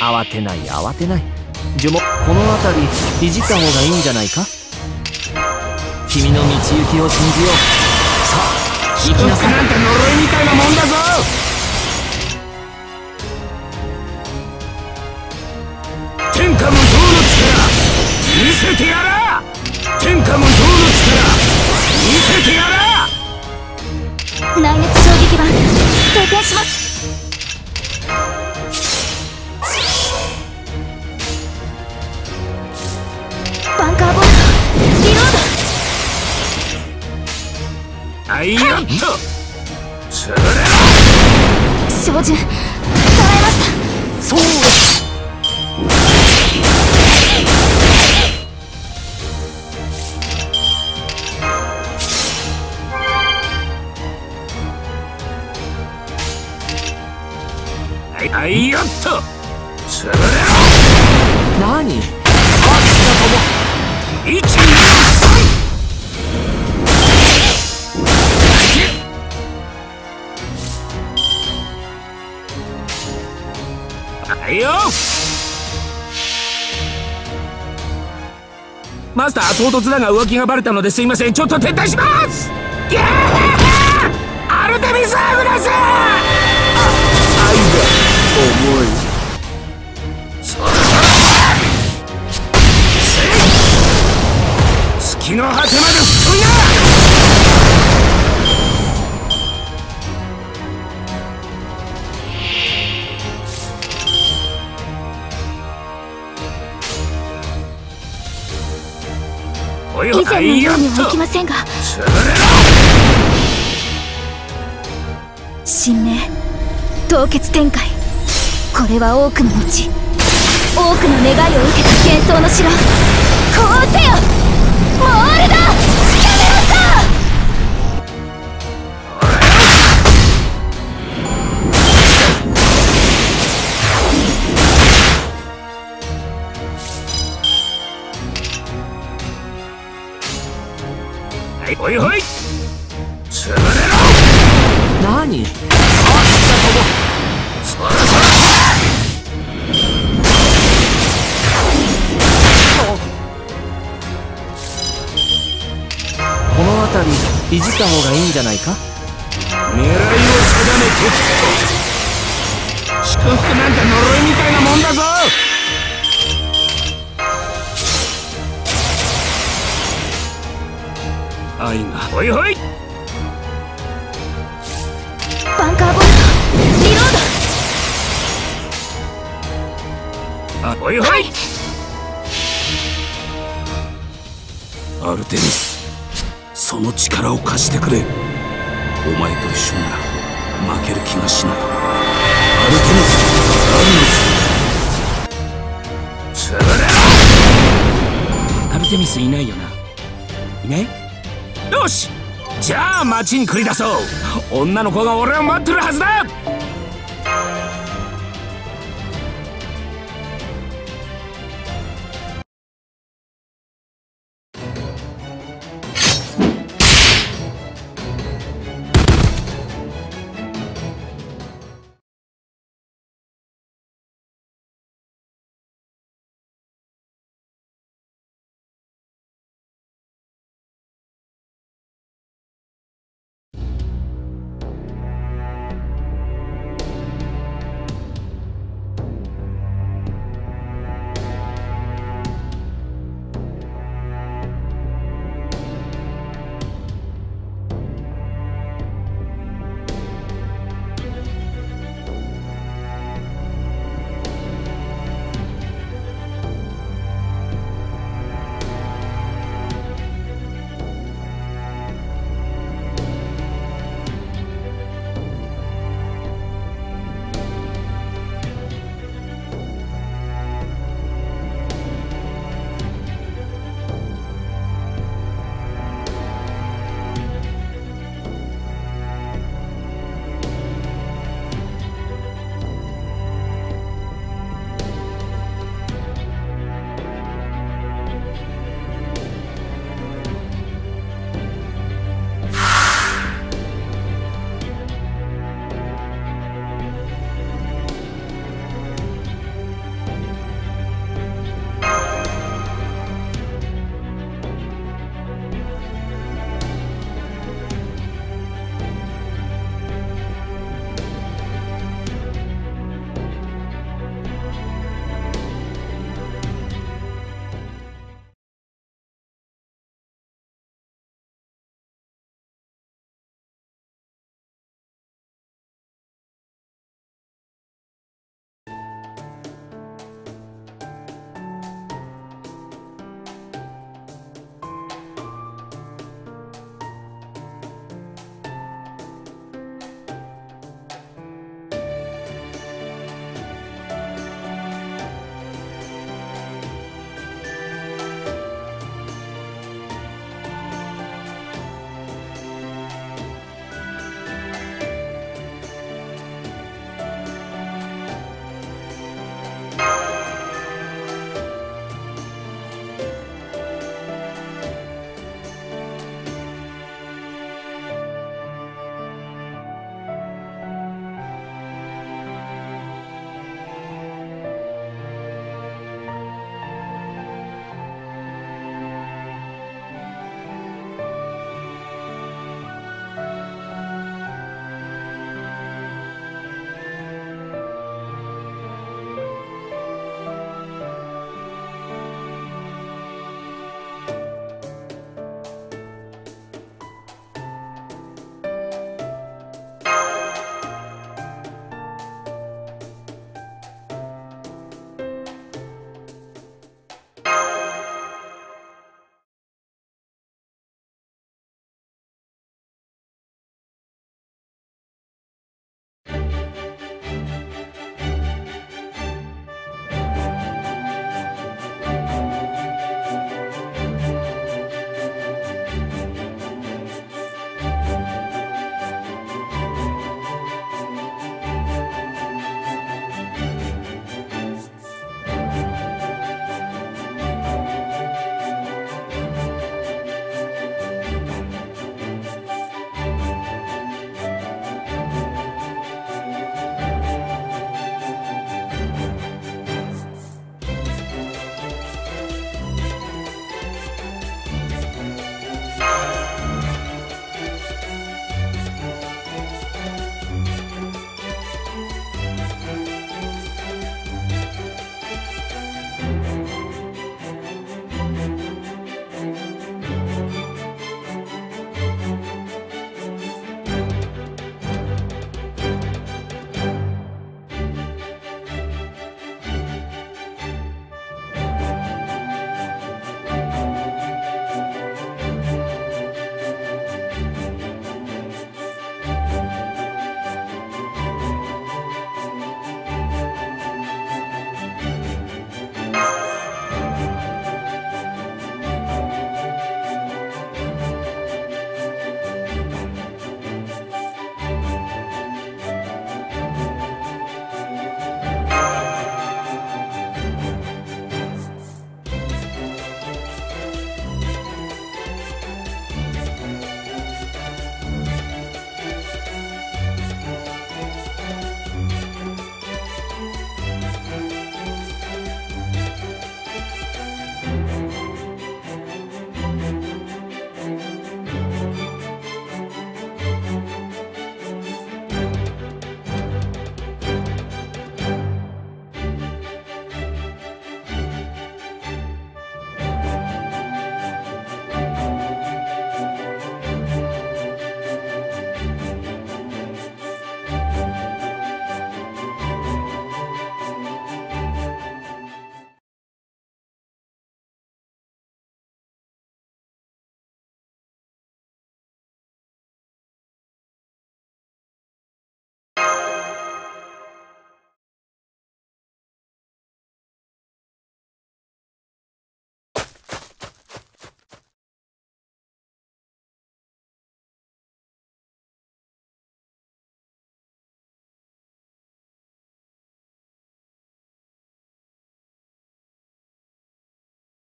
慌てない慌てない。呪文この辺りいじった方がいいんじゃないか？君の道行きを信じよう。さあ行きなさい。なんて呪いみたいなもんだぞ！天下無双の力見せてやら！天下無双の力見せてやら！内熱衝撃板装填しますれ照準捉えましたそうはい。あい。よっと潰れろ何マスター唐突だが浮気がバレたのですいません。ちょっと撤退します。ギャーアルテミス・アグラス!あ愛が重い。そろそろ月の果てのようにはいきませんが潰れろ神明凍結展開。これは多くの後多くの願いを受けた幻想の城。こうせよ。もうんじゃないか？狙いを定めて。祝福なんだのスいないよな。いない？よし！じゃあ町に繰り出そう。女の子が俺を待ってるはずだ！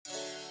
you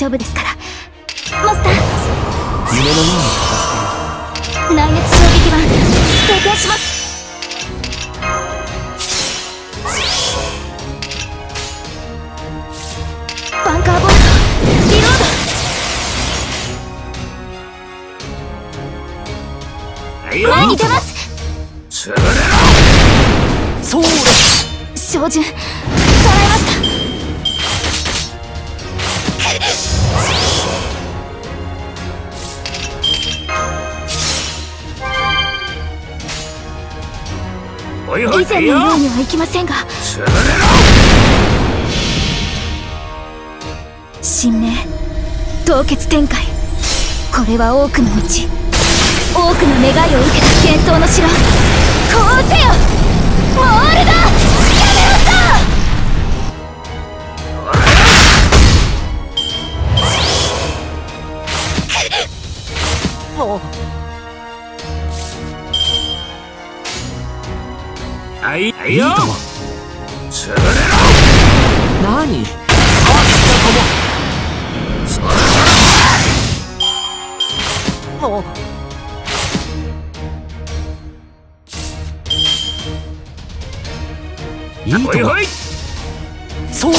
大丈夫ですから。マスター。夢のように衝撃板成形します。バンカーボルトリローはい。よド前に出ます。潰れろ。そうだ照準前のようにはいきませんが。神明凍結展開。これは多くの道。多くの願いを受けた幻想の城。こうせよ。モールドいはいよいいとも潰れろ何も。う。いいとも。おいおい。そうだ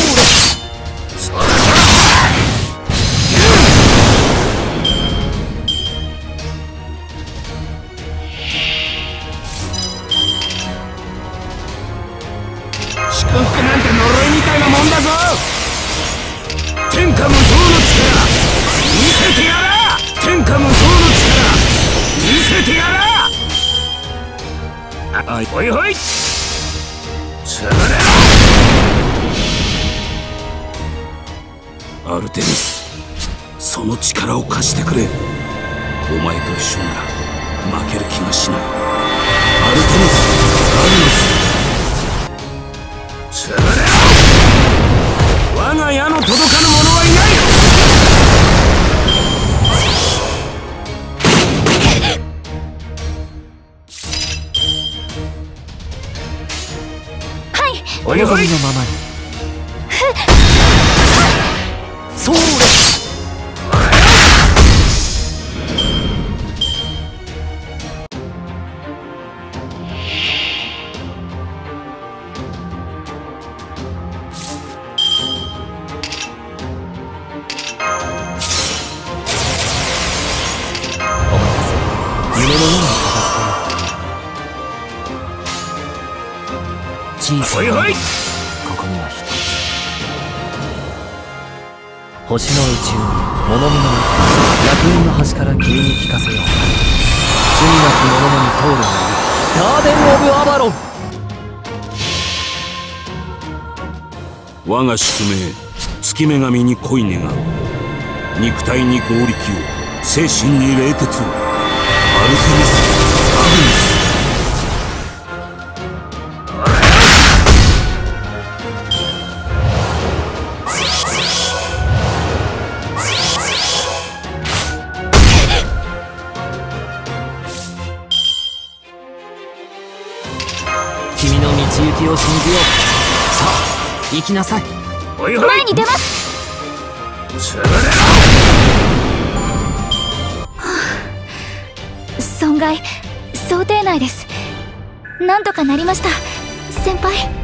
小さなここには一つ星の宇宙物見の楽園の端から君に聞かせよう罪なき者のに通るのガーデン・オブ・アバロン。我が宿命月女神に恋願う。肉体に合力を精神に冷徹を。アルテミスアグネス君の道行きを信じよう。さあ行きなさい。前に出ますないです。なんとかなりました。先輩。